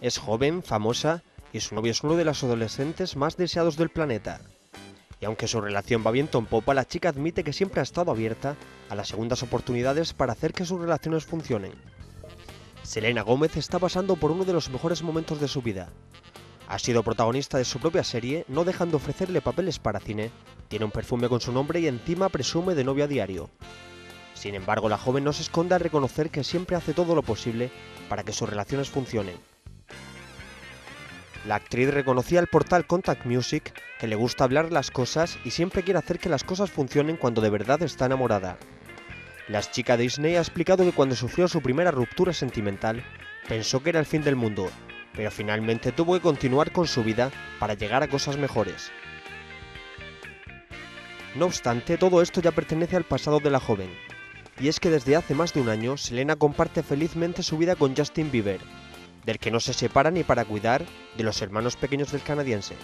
Es joven, famosa y su novio es uno de los adolescentes más deseados del planeta. Y aunque su relación va viento en popa, la chica admite que siempre ha estado abierta a las segundas oportunidades para hacer que sus relaciones funcionen. Selena Gómez está pasando por uno de los mejores momentos de su vida. Ha sido protagonista de su propia serie, no dejando ofrecerle papeles para cine, tiene un perfume con su nombre y encima presume de novio a diario. Sin embargo, la joven no se esconde al reconocer que siempre hace todo lo posible para que sus relaciones funcionen. La actriz reconocía al portal Contact Music que le gusta hablar las cosas y siempre quiere hacer que las cosas funcionen cuando de verdad está enamorada. La chica Disney ha explicado que cuando sufrió su primera ruptura sentimental, pensó que era el fin del mundo, pero finalmente tuvo que continuar con su vida para llegar a cosas mejores. No obstante, todo esto ya pertenece al pasado de la joven, y es que desde hace más de un año Selena comparte felizmente su vida con Justin Bieber, del que no se separa ni para cuidar de los hermanos pequeños del canadiense.